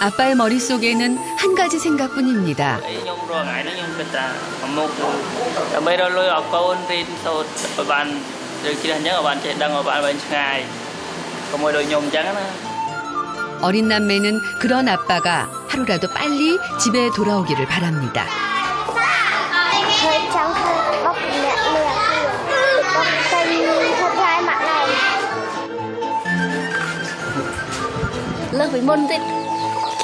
아빠의 머릿속에는 한 가지 생각뿐입니다. 어린 남매는 그런 아빠가 하루라도 빨리 집에 돌아오기를 바랍니다. ធ្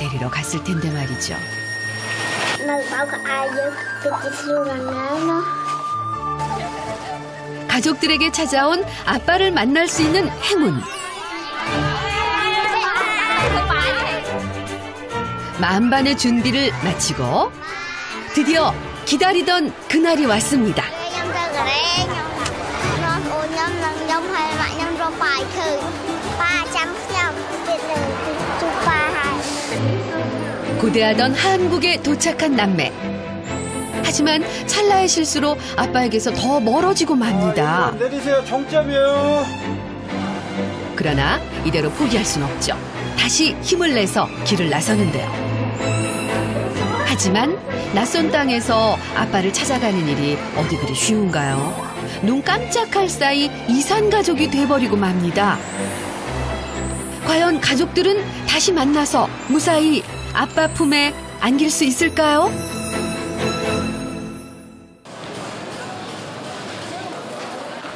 데리러 갔을 텐데 말이죠. 가족들에게 찾아온 아빠를 만날 수 있는 행운. 만반의 준비를 마치고 드디어 기다리던 그날이 왔습니다. 고대하던 한국에 도착한 남매. 하지만 찰나의 실수로 아빠에게서 더 멀어지고 맙니다. 내리세요. 정점이에요. 그러나 이대로 포기할 순 없죠. 다시 힘을 내서 길을 나서는데요. 하지만 낯선 땅에서 아빠를 찾아가는 일이 어디 그리 쉬운가요? 눈 깜짝할 사이 이산 가족이 돼버리고 맙니다. 과연 가족들은 다시 만나서 무사히 아빠 품에 안길 수 있을까요?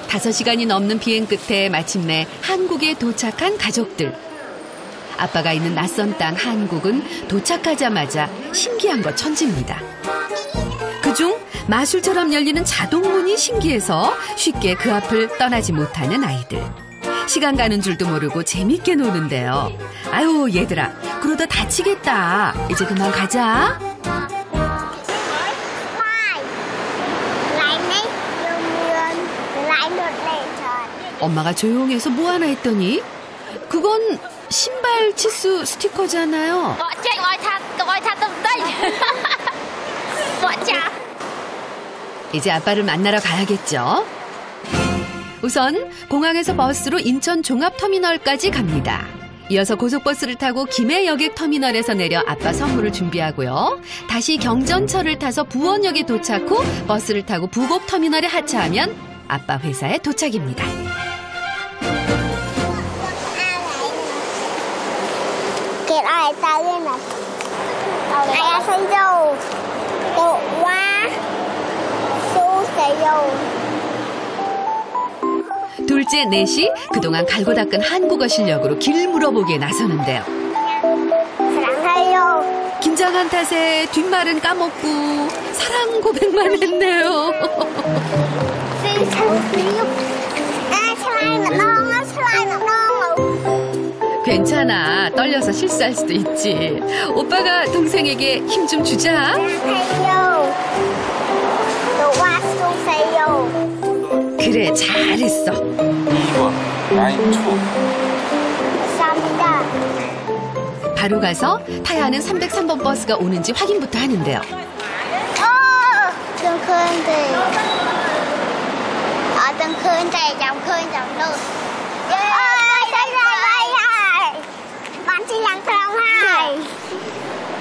다섯 시간이 넘는 비행 끝에 마침내 한국에 도착한 가족들. 아빠가 있는 낯선 땅 한국은 도착하자마자 신기한 것 천지입니다. 그중 마술처럼 열리는 자동문이 신기해서 쉽게 그 앞을 떠나지 못하는 아이들. 시간 가는 줄도 모르고 재밌게 노는데요. 아유, 얘들아. 그러다 다치겠다. 이제 그만 가자. 엄마가 조용해서 뭐 하나 했더니 그건 신발 치수 스티커잖아요. 이제 아빠를 만나러 가야겠죠. 우선 공항에서 버스로 인천 종합터미널까지 갑니다. 이어서 고속버스를 타고 김해 여객터미널에서 내려 아빠 선물을 준비하고요. 다시 경전철을 타서 부원역에 도착 후 버스를 타고 부곡터미널에 하차하면 아빠 회사에 도착입니다. 안녕하세요. 와, 쏘세요. 둘째 넷이 그동안 갈고 닦은 한국어 실력으로 길 물어보기에 나서는데요. 사랑해요. 긴장한 탓에 뒷말은 까먹고 사랑 고백만 했네요. 괜찮아. 떨려서 실수할 수도 있지. 오빠가 동생에게 힘 좀 주자. 그래, 잘했어. 2번, 라인 2. 감사합니다. 바로 가서 타야 하는 303번 버스가 오는지 확인부터 하는데요. 어! 좀 큰데. 아, 좀 큰데, 좀 큰, 좀 높.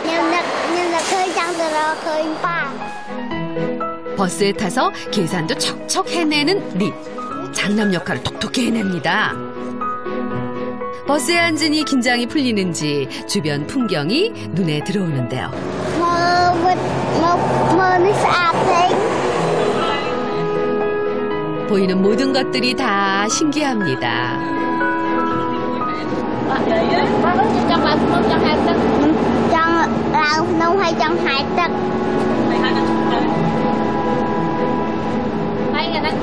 Nhưng 버스에 타서 계산도 척척 해내는 립. 장남 역할을 톡톡히 해냅니다. 버스에 앉으니 긴장이 풀리는지 주변 풍경이 눈에 들어오는데요. 보이는 모든 것들이 다 신기합니다.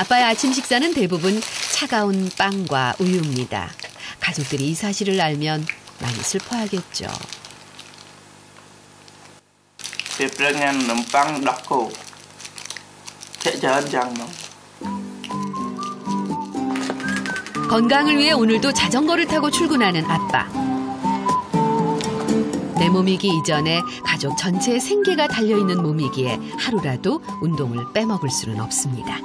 아빠의 아침 식사는 대부분 차가운 빵과 우유입니다. 가족들이 이 사실을 알면 많이 슬퍼하겠죠. 건강을 위해 오늘도 자전거를 타고 출근하는 아빠. 내 몸이기 이전에 가족 전체의 생계가 달려있는 몸이기에 하루라도 운동을 빼먹을 수는 없습니다.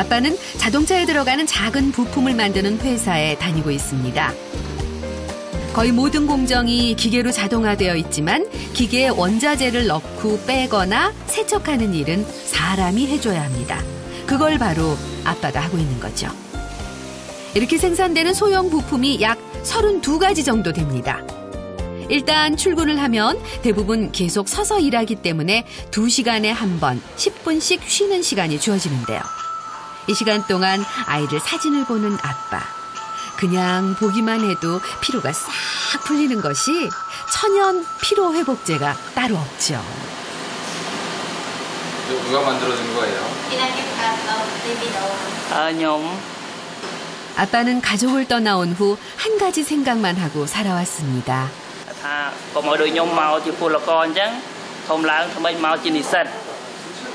아빠는 자동차에 들어가는 작은 부품을 만드는 회사에 다니고 있습니다. 거의 모든 공정이 기계로 자동화되어 있지만 기계에 원자재를 넣고 빼거나 세척하는 일은 사람이 해줘야 합니다. 그걸 바로 아빠가 하고 있는 거죠. 이렇게 생산되는 소형 부품이 약 32가지 정도 됩니다. 일단 출근을 하면 대부분 계속 서서 일하기 때문에 2시간에 한 번 10분씩 쉬는 시간이 주어지는데요. 이 시간 동안 아이를 사진을 보는 아빠. 그냥 보기만 해도 피로가 싹 풀리는 것이 천연 피로 회복제가 따로 없죠. 누가 만들어준 거예요? 안녕. 아빠는 가족을 떠나온 후 한 가지 생각만 하고 살아왔습니다. 다 고모도 용 마오지 폴라건장, 톰랑 톰이 마오지 니셋.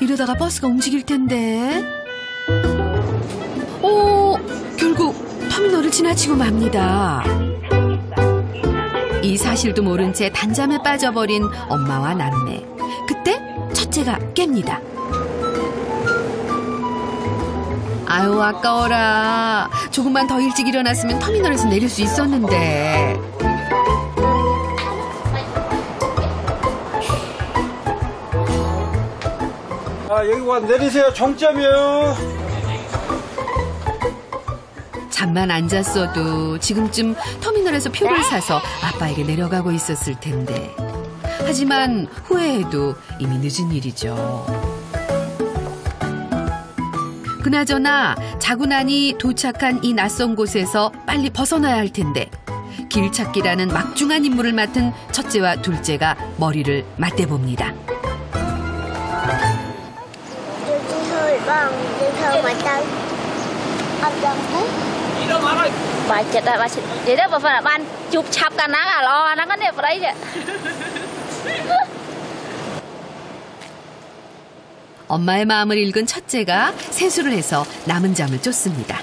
이러다가 버스가 움직일 텐데. 오 결국 터미널을 지나치고 맙니다. 이 사실도 모른 채 단잠에 빠져버린 엄마와 남매. 그때 첫째가 깹니다. 아유 아까워라. 조금만 더 일찍 일어났으면 터미널에서 내릴 수 있었는데. 아 여기 와 내리세요 정점이요 잠만 안 잤어도 지금쯤 터미널에서 표를 사서 아빠에게 내려가고 있었을 텐데. 하지만 후회해도 이미 늦은 일이죠. 그나저나 자고 나니 도착한 이 낯선 곳에서 빨리 벗어나야 할 텐데 길 찾기라는 막중한 임무를 맡은 첫째와 둘째가 머리를 맞대봅니다. បាយចិត្តដែរបាយចិត្តនិយាយទៅបើមិនបានជួបឆាប់កាលណាអាល្អអាហ្នឹងនេះប្តីនេះ 엄마의 마음을 읽은 첫째가 세수를 해서 남은 잠을 쫓습니다.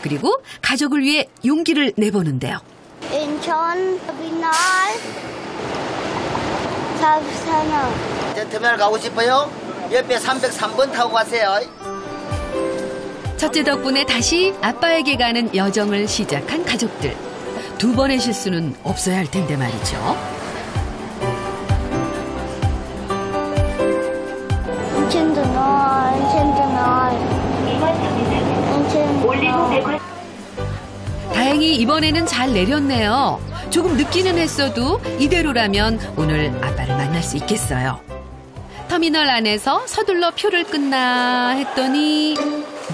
그리고 가족을 위해 용기를 내보는데요. 인천 비날 사sana 이제 터미널 가고 싶어요? 옆에 303번 타고 가세요. 첫째 덕분에 다시 아빠에게 가는 여정을 시작한 가족들. 두 번의 실수는 없어야 할 텐데 말이죠. 인천 인천 인천 다행히 이번에는 잘 내렸네요. 조금 늦기는 했어도 이대로라면 오늘 아빠를 만날 수 있겠어요. 터미널 안에서 서둘러 표를 끊나 했더니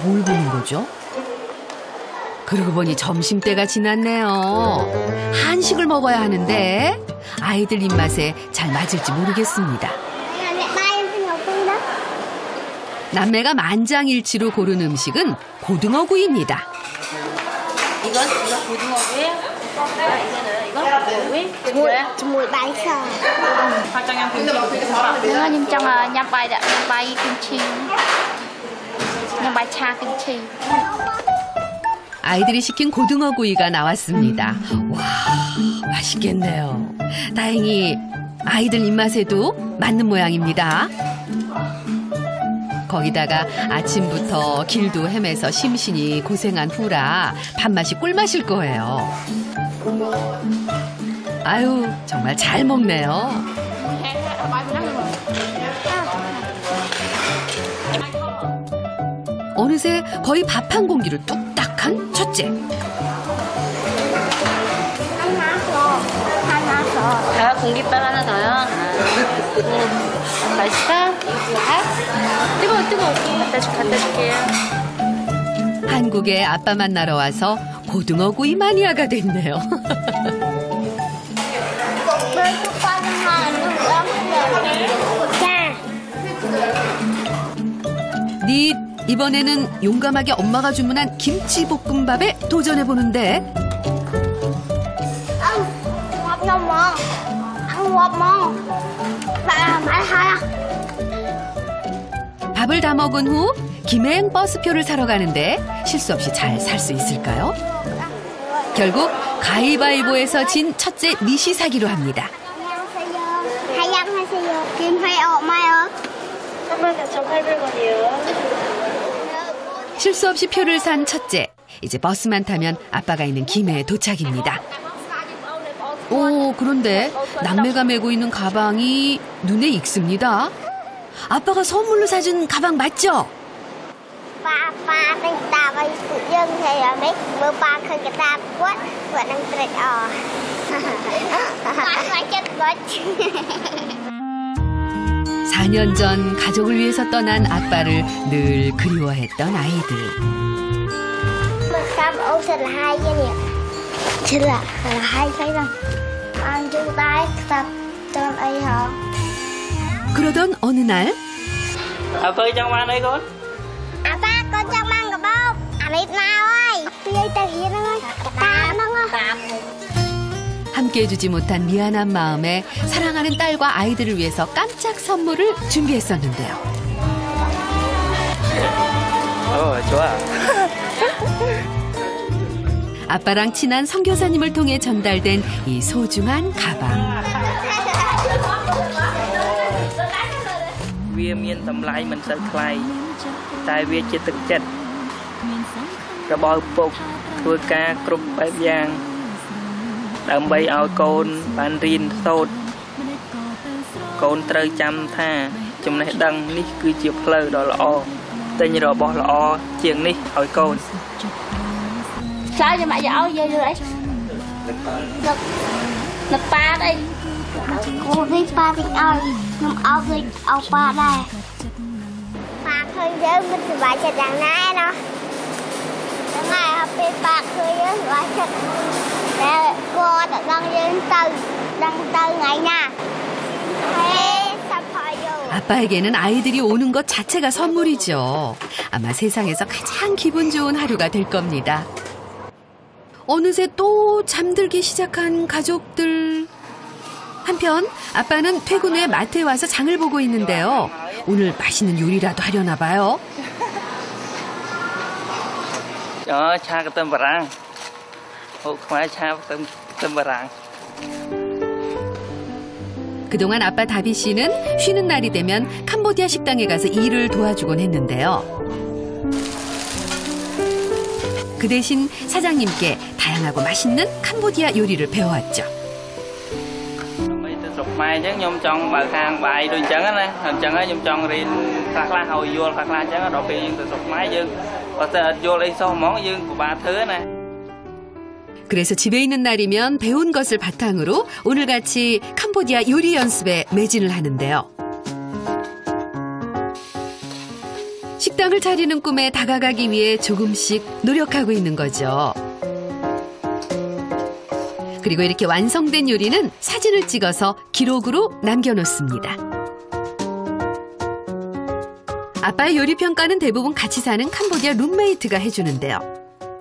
뭘 보는 거죠? 그러고 보니 점심때가 지났네요. 한식을 먹어야 하는데 아이들 입맛에 잘 맞을지 모르겠습니다. 남매가 만장일치로 고른 음식은 고등어 구이입니다. 이건 이거 이거는 이건 고등어고요 Mùi, mùi đã chi cha chi 아이들이 시킨 고등어 구이가 나왔습니다. 와, 맛있겠네요. 다행히 아이들 입맛에도 맞는 모양입니다. 거기다가 아침부터 길도 헤매서 심신이 고생한 후라 밥맛이 꿀맛일 거예요. 아유, 정말 잘 먹네요. 어느새 거의 밥 한 공기를 뚝딱 한 첫째. 아, 공깃밥 하나 더요? 아. 음, 맛있어? 뜨거워, 뜨거워. 갖다, 줄, 갖다 줄게요. 한국에 아빠 만나러 와서 고등어 구이 마니아가 됐네요. 니 이번에는 용감하게 엄마가 주문한 김치볶음밥에 도전해 보는데. 밥을 다 먹은 후 김행 버스표를 사러 가는데 실수 없이 잘 살 수 있을까요? 결국 가위바위보에서 진 첫째 니시 사기로 합니다. 안녕하세요. 하양하세요. 김회 엄마요 실수 없이 표를 산 첫째. 이제 버스만 타면 아빠가 있는 김해에 도착입니다. 오, 그런데 남매가 메고 있는 가방이 눈에 익습니다. 아빠가 선물로 사준 가방 맞죠? 4년 전 가족을 위해서 떠난 아빠를 늘 그리워했던 아이들. 그러던 어느 날 아빠 장만 해 건? 아빠 건 장만 거 뭐? 아빠 나와. 아빠 이따 기는 거. 나 나와. 함께 해주지 못한 미안한 마음에 사랑하는 딸과 아이들을 위해서 깜짝 선물을 준비했었는데요. អូ좋아 아빠랑 친한 선교사님을 통해 전달된 이 소중한 가방. វាមានតម្លៃមិនសូវថ្លៃតែវាជាទឹកចិត្តរបស់ឪពុកធ្វើការគ្រប់បែបយ៉ាង ដើម្បីឲ្យកូនបានរៀនសូត្រកូនត្រូវចាំថាចំណេះដឹងនេះគឺជាផ្លូវដ៏ល្អទិញរបស់ល្អជាងនេះឲ្យកូនចាយមកយកយាយលើអីលើលើប៉ាតអីកូននេះប៉ាទិញឲ្យខ្ញុំអោបដូចអោបប៉ាដែរប៉ាឃើញយើងមិនសប្បាយចិត្តយ៉ាងណាឯណោះហ្នឹងហើយពេលប៉ាឃើញយើងសប្បាយចិត្ត cô tự con dân từ dân từ ngày nha 아빠에게는 아이들이 오는 것 자체가 선물이죠. 아마 세상에서 가장 기분 좋은 하루가 될 겁니다. 어느새 또 잠들기 시작한 가족들. 한편 아빠는 퇴근 후에 마트에 와서 장을 보고 있는데요. 오늘 맛있는 요리라도 하려나 봐요. 어, 차가던 바랑 그동안 아빠 다비 씨는 쉬는 날이 되면 캄보디아 식당에 가서 일을 도와주곤 했는데요. 그 대신 사장님께 다양하고 맛있는 캄보디아 요리를 배워왔죠. 그래서 집에 있는 날이면 배운 것을 바탕으로 오늘같이 캄보디아 요리 연습에 매진을 하는데요. 식당을 차리는 꿈에 다가가기 위해 조금씩 노력하고 있는 거죠. 그리고 이렇게 완성된 요리는 사진을 찍어서 기록으로 남겨놓습니다. 아빠의 요리 평가는 대부분 같이 사는 캄보디아 룸메이트가 해주는데요.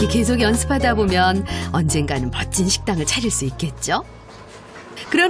이렇게 계속 연습하다 보면 언젠가는 멋진 식당을 차릴 수 있겠죠? 그러는